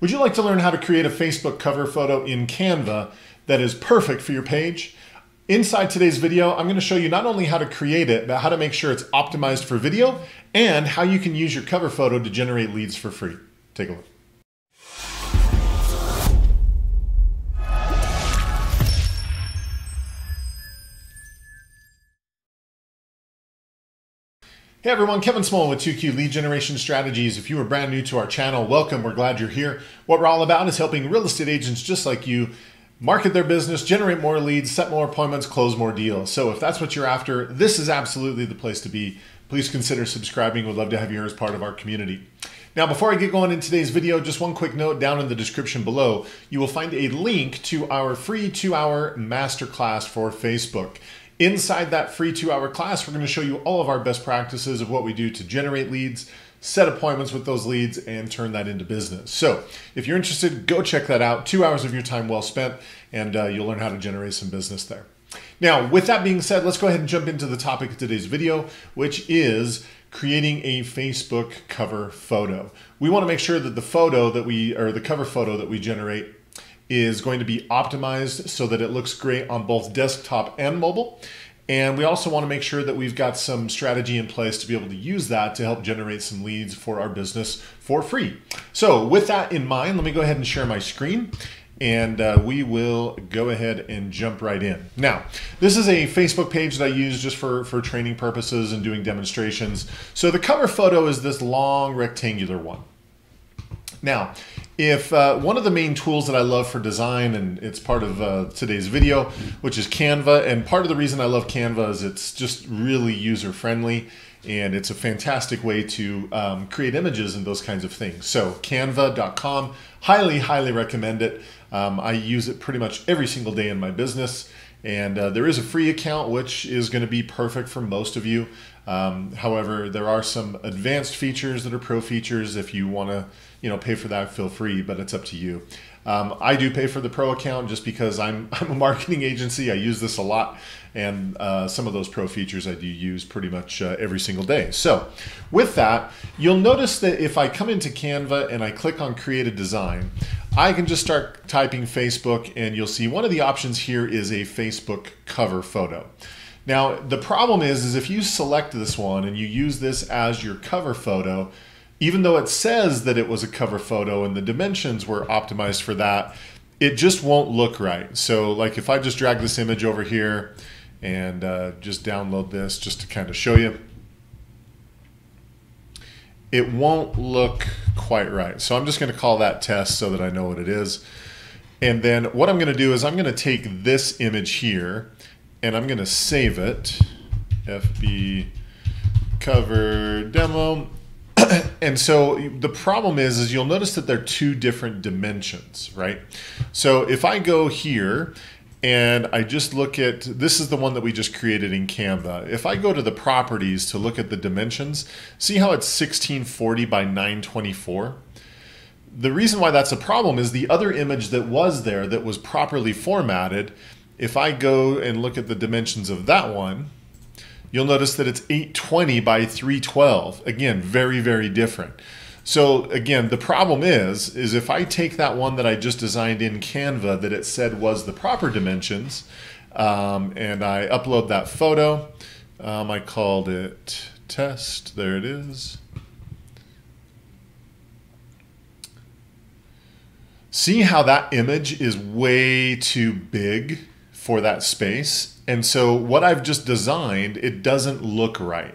Would you like to learn how to create a Facebook cover photo in Canva that is perfect for your page? Inside today's video, I'm going to show you not only how to create it, but how to make sure it's optimized for video and how you can use your cover photo to generate leads for free. Take a look. Hey everyone, Kevin Smullin with 2Q Lead Generation Strategies. If you are brand new to our channel, welcome. We're glad you're here. What we're all about is helping real estate agents just like you market their business, generate more leads, set more appointments, close more deals. So if that's what you're after, this is absolutely the place to be. Please consider subscribing. We'd love to have you as part of our community. Now, before I get going in today's video, just one quick note down in the description below, you will find a link to our free two hour masterclass for Facebook. Inside that free two hour class, we're going to show you all of our best practices of what we do to generate leads, set appointments with those leads, and turn that into business. So if you're interested, go check that out. Two hours of your time well spent, and uh, you'll learn how to generate some business there. Now, with that being said, let's go ahead and jump into the topic of today's video, which is creating a Facebook cover photo. We want to make sure that the photo that we, or the cover photo that we generate is going to be optimized so that it looks great on both desktop and mobile. And we also want to make sure that we've got some strategy in place to be able to use that to help generate some leads for our business for free. So with that in mind, let me go ahead and share my screen and uh, we will go ahead and jump right in. Now, this is a Facebook page that I use just for, for training purposes and doing demonstrations. So the cover photo is this long rectangular one. Now, if uh, one of the main tools that I love for design, and it's part of uh, today's video, which is Canva, and part of the reason I love Canva is it's just really user friendly and it's a fantastic way to um, create images and those kinds of things. So canva.com, highly, highly recommend it. Um, I use it pretty much every single day in my business. And uh, there is a free account, which is going to be perfect for most of you. Um, however, there are some advanced features that are pro features. If you want to, you know, pay for that, feel free, but it's up to you. Um, I do pay for the pro account just because I'm I'm a marketing agency. I use this a lot, and uh, some of those pro features I do use pretty much uh, every single day. So, with that, you'll notice that if I come into Canva and I click on Create a Design, I can just start typing Facebook, and you'll see one of the options here is a Facebook cover photo. Now, the problem is, is if you select this one and you use this as your cover photo, even though it says that it was a cover photo and the dimensions were optimized for that, it just won't look right. So like if I just drag this image over here and uh, just download this just to kind of show you, it won't look quite right. So I'm just going to call that test so that I know what it is. And then what I'm going to do is I'm going to take this image here and I'm going to save it. FB cover demo. and so the problem is, is you'll notice that they're two different dimensions, right? So if I go here and I just look at, this is the one that we just created in Canva. If I go to the properties to look at the dimensions, see how it's 1640 by 924? The reason why that's a problem is the other image that was there that was properly formatted if I go and look at the dimensions of that one, you'll notice that it's 820 by 312. Again, very, very different. So again, the problem is, is if I take that one that I just designed in Canva that it said was the proper dimensions, um, and I upload that photo, um, I called it test, there it is. See how that image is way too big for that space. And so what I've just designed, it doesn't look right.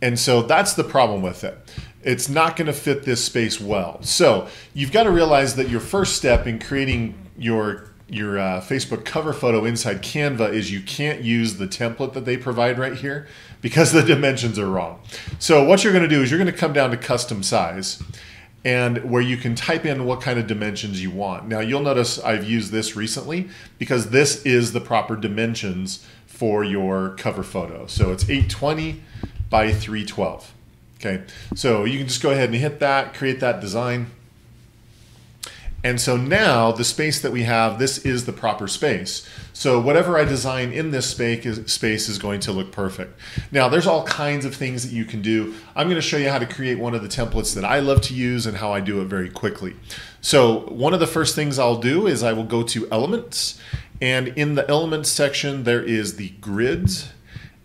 And so that's the problem with it. It's not going to fit this space well. So you've got to realize that your first step in creating your your uh, Facebook cover photo inside Canva is you can't use the template that they provide right here because the dimensions are wrong. So what you're going to do is you're going to come down to custom size and where you can type in what kind of dimensions you want. Now you'll notice I've used this recently because this is the proper dimensions for your cover photo. So it's 820 by 312. Okay, so you can just go ahead and hit that, create that design. And so now the space that we have, this is the proper space. So whatever I design in this space is, space is going to look perfect. Now there's all kinds of things that you can do. I'm going to show you how to create one of the templates that I love to use and how I do it very quickly. So one of the first things I'll do is I will go to elements and in the elements section there is the grids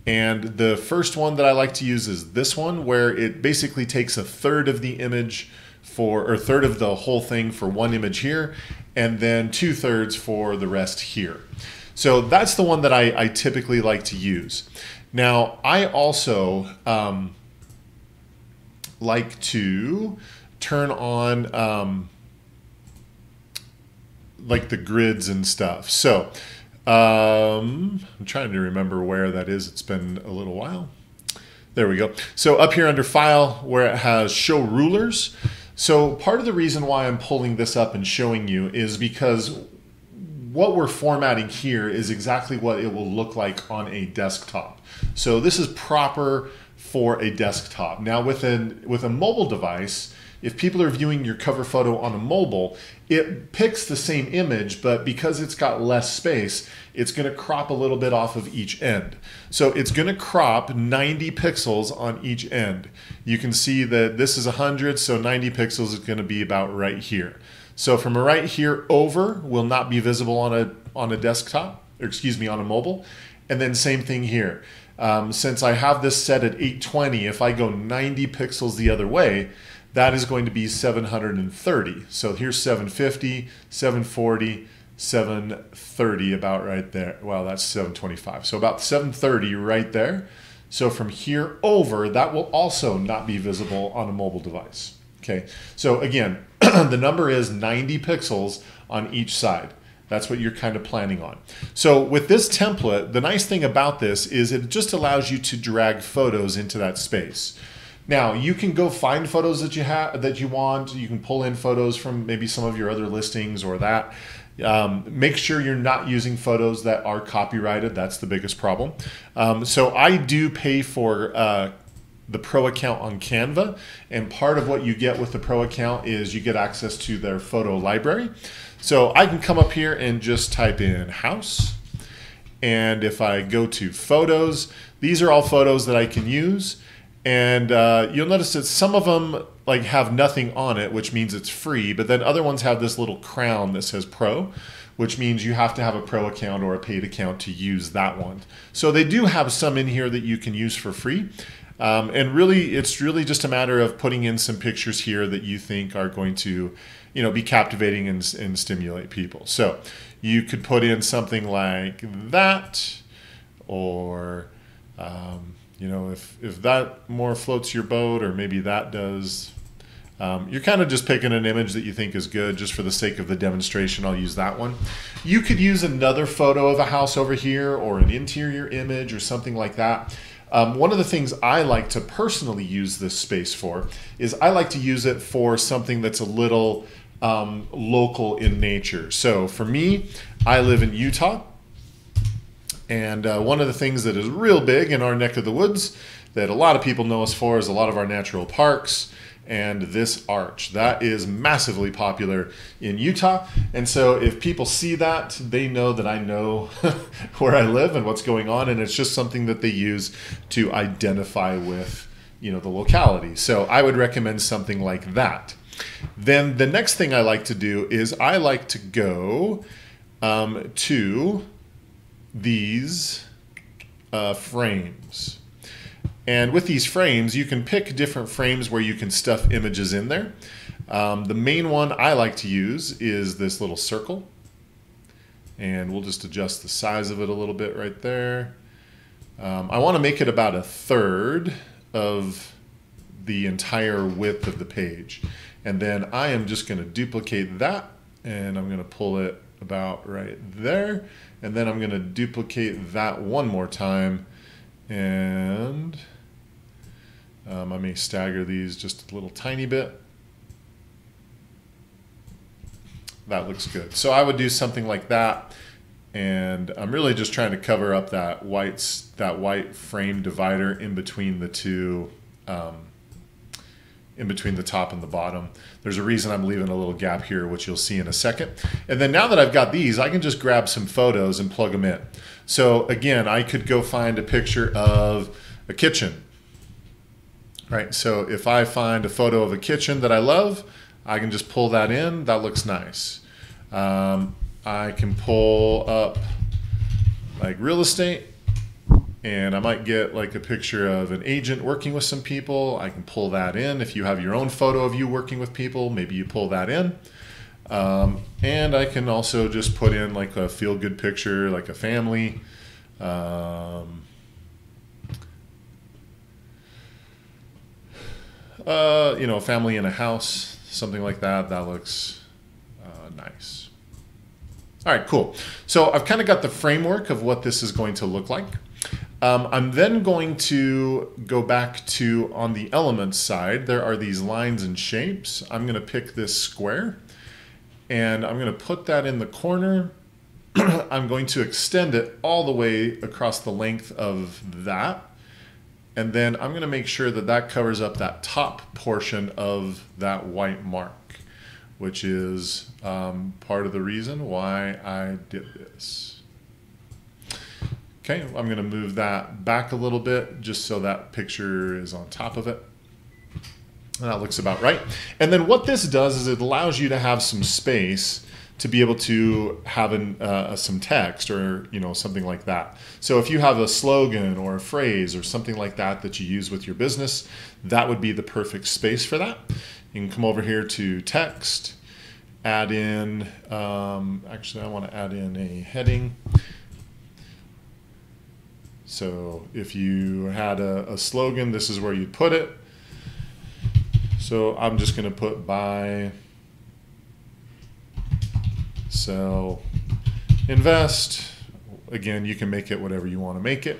and the first one that I like to use is this one where it basically takes a third of the image for, or third of the whole thing for one image here, and then two thirds for the rest here. So that's the one that I, I typically like to use. Now, I also um, like to turn on um, like the grids and stuff. So um, I'm trying to remember where that is. It's been a little while. There we go. So up here under file where it has show rulers. So part of the reason why I'm pulling this up and showing you is because what we're formatting here is exactly what it will look like on a desktop. So this is proper for a desktop. Now with, an, with a mobile device, if people are viewing your cover photo on a mobile, it picks the same image, but because it's got less space, it's going to crop a little bit off of each end. So it's going to crop 90 pixels on each end. You can see that this is 100, so 90 pixels is going to be about right here. So from right here over will not be visible on a, on a desktop, or excuse me, on a mobile. And then same thing here. Um, since I have this set at 820, if I go 90 pixels the other way, that is going to be 730. So here's 750, 740, 730 about right there. Well, that's 725. So about 730 right there. So from here over, that will also not be visible on a mobile device. Okay, so again, the number is 90 pixels on each side. That's what you're kind of planning on. So with this template, the nice thing about this is it just allows you to drag photos into that space. Now you can go find photos that you have that you want. You can pull in photos from maybe some of your other listings or that. Um, make sure you're not using photos that are copyrighted. That's the biggest problem. Um, so I do pay for uh, the pro account on Canva, and part of what you get with the pro account is you get access to their photo library. So I can come up here and just type in house. And if I go to photos, these are all photos that I can use. And uh, you'll notice that some of them like have nothing on it which means it's free. But then other ones have this little crown that says pro which means you have to have a pro account or a paid account to use that one. So they do have some in here that you can use for free um, and really it's really just a matter of putting in some pictures here that you think are going to you know be captivating and, and stimulate people so you could put in something like that or um, you know, if if that more floats your boat, or maybe that does, um, you're kind of just picking an image that you think is good just for the sake of the demonstration. I'll use that one. You could use another photo of a house over here, or an interior image, or something like that. Um, one of the things I like to personally use this space for is I like to use it for something that's a little um, local in nature. So for me, I live in Utah. And uh, one of the things that is real big in our neck of the woods that a lot of people know us for is a lot of our natural parks and this arch. That is massively popular in Utah. And so if people see that, they know that I know where I live and what's going on. And it's just something that they use to identify with, you know, the locality. So I would recommend something like that. Then the next thing I like to do is I like to go um, to these uh, frames. And with these frames, you can pick different frames where you can stuff images in there. Um, the main one I like to use is this little circle. And we'll just adjust the size of it a little bit right there. Um, I want to make it about a third of the entire width of the page. And then I am just going to duplicate that and I'm going to pull it about right there. And then I'm going to duplicate that one more time. And um, I may stagger these just a little tiny bit. That looks good. So I would do something like that. And I'm really just trying to cover up that white, that white frame divider in between the two um, in between the top and the bottom. There's a reason I'm leaving a little gap here, which you'll see in a second. And then now that I've got these, I can just grab some photos and plug them in. So again, I could go find a picture of a kitchen. Right, so if I find a photo of a kitchen that I love, I can just pull that in. That looks nice. Um, I can pull up like real estate and I might get like a picture of an agent working with some people. I can pull that in. If you have your own photo of you working with people, maybe you pull that in. Um, and I can also just put in like a feel good picture, like a family. Um, uh, you know, a family in a house, something like that. That looks uh, nice. All right, cool. So I've kind of got the framework of what this is going to look like. Um, I'm then going to go back to on the elements side. There are these lines and shapes. I'm going to pick this square and I'm going to put that in the corner. I'm going to extend it all the way across the length of that. And then I'm going to make sure that that covers up that top portion of that white mark, which is um, part of the reason why I did this. Okay, I'm going to move that back a little bit just so that picture is on top of it. And that looks about right. And then what this does is it allows you to have some space to be able to have an, uh, some text or you know something like that. So if you have a slogan or a phrase or something like that that you use with your business, that would be the perfect space for that. You can come over here to text, add in, um, actually I want to add in a heading. So if you had a, a slogan, this is where you'd put it. So I'm just going to put buy, sell, invest. Again, you can make it whatever you want to make it.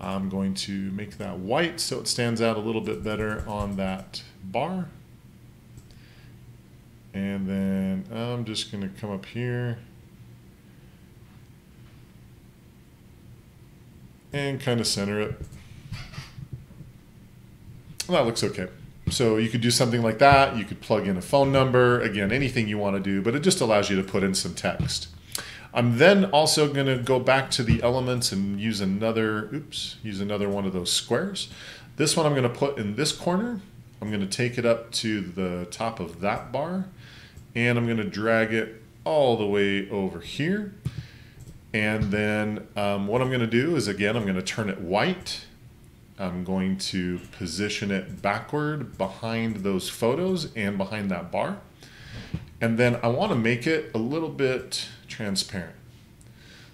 I'm going to make that white so it stands out a little bit better on that bar. And then I'm just going to come up here and kind of center it. That looks okay. So you could do something like that. You could plug in a phone number, again, anything you want to do, but it just allows you to put in some text. I'm then also going to go back to the elements and use another, oops, use another one of those squares. This one I'm going to put in this corner. I'm going to take it up to the top of that bar and I'm going to drag it all the way over here. And then um, what I'm going to do is, again, I'm going to turn it white. I'm going to position it backward behind those photos and behind that bar. And then I want to make it a little bit transparent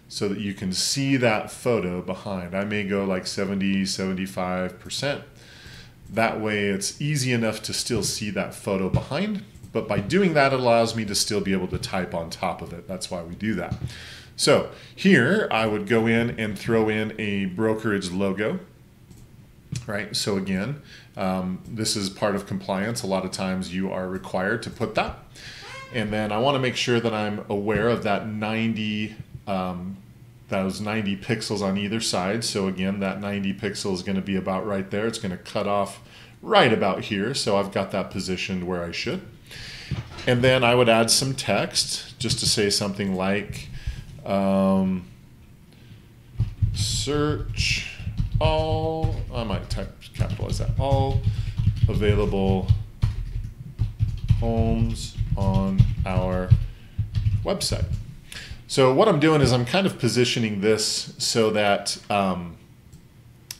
so that you can see that photo behind. I may go like 70, 75%. That way it's easy enough to still see that photo behind. But by doing that, it allows me to still be able to type on top of it. That's why we do that. So here I would go in and throw in a brokerage logo, right? So again, um, this is part of compliance. A lot of times you are required to put that. And then I want to make sure that I'm aware of that 90, um, those 90 pixels on either side. So again, that 90 pixel is going to be about right there. It's going to cut off right about here. So I've got that positioned where I should. And then I would add some text just to say something like, um, search all, I might type, capitalize that, all available homes on our website. So what I'm doing is I'm kind of positioning this so that um,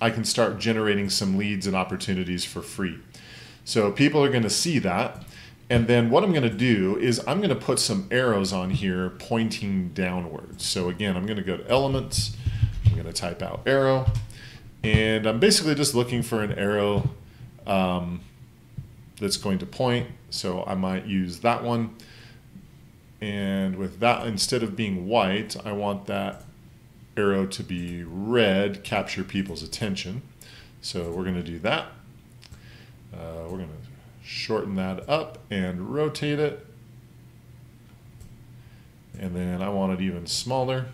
I can start generating some leads and opportunities for free. So people are going to see that and then what I'm going to do is I'm going to put some arrows on here pointing downwards. So again, I'm going to go to elements. I'm going to type out arrow. And I'm basically just looking for an arrow um, that's going to point. So I might use that one. And with that, instead of being white, I want that arrow to be red, capture people's attention. So we're going to do that. Uh, we're going to shorten that up and rotate it. And then I want it even smaller.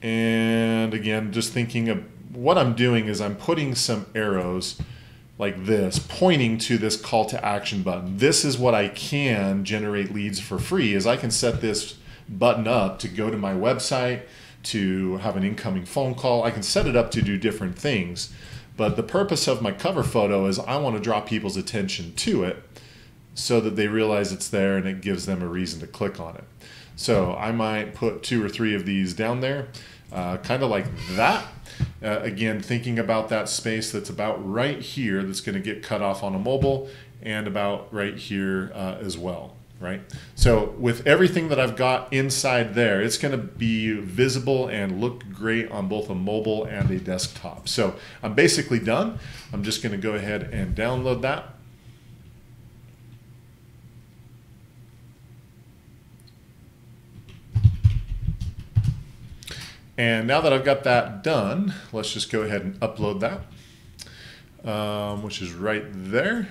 And again, just thinking of what I'm doing is I'm putting some arrows like this, pointing to this call to action button. This is what I can generate leads for free is I can set this button up to go to my website, to have an incoming phone call. I can set it up to do different things. But the purpose of my cover photo is I want to draw people's attention to it so that they realize it's there and it gives them a reason to click on it. So I might put two or three of these down there, uh, kind of like that. Uh, again, thinking about that space that's about right here that's going to get cut off on a mobile and about right here uh, as well, right? So with everything that I've got inside there, it's going to be visible and look great on both a mobile and a desktop. So I'm basically done. I'm just going to go ahead and download that. And now that I've got that done, let's just go ahead and upload that, um, which is right there.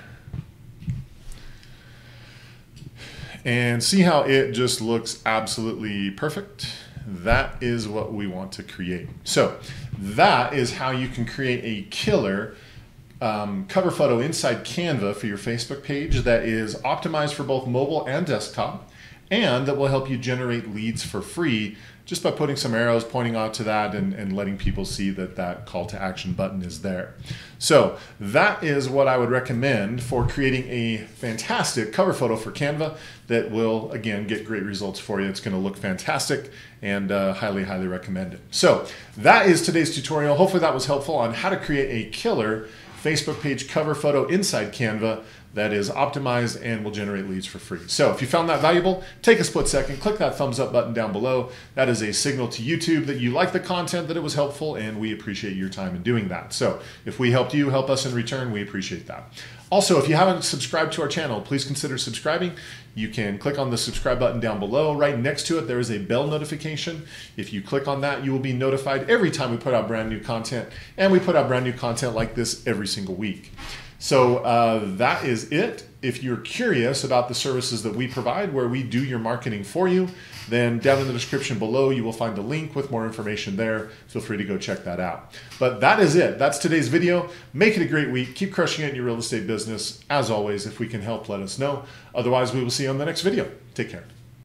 And see how it just looks absolutely perfect? That is what we want to create. So that is how you can create a killer um, cover photo inside Canva for your Facebook page that is optimized for both mobile and desktop and that will help you generate leads for free just by putting some arrows pointing out to that and, and letting people see that that call to action button is there. So that is what I would recommend for creating a fantastic cover photo for Canva that will, again, get great results for you. It's going to look fantastic and uh, highly, highly recommend it. So that is today's tutorial. Hopefully that was helpful on how to create a killer Facebook page cover photo inside Canva that is optimized and will generate leads for free. So if you found that valuable, take a split second, click that thumbs up button down below. That is a signal to YouTube that you like the content, that it was helpful, and we appreciate your time in doing that. So if we helped you, help us in return, we appreciate that. Also, if you haven't subscribed to our channel, please consider subscribing. You can click on the subscribe button down below. Right next to it, there is a bell notification. If you click on that, you will be notified every time we put out brand new content. And we put out brand new content like this every single week. So uh, that is it. If you're curious about the services that we provide, where we do your marketing for you, then down in the description below, you will find a link with more information there. Feel free to go check that out. But that is it. That's today's video. Make it a great week. Keep crushing it in your real estate business. As always, if we can help, let us know. Otherwise, we will see you on the next video. Take care.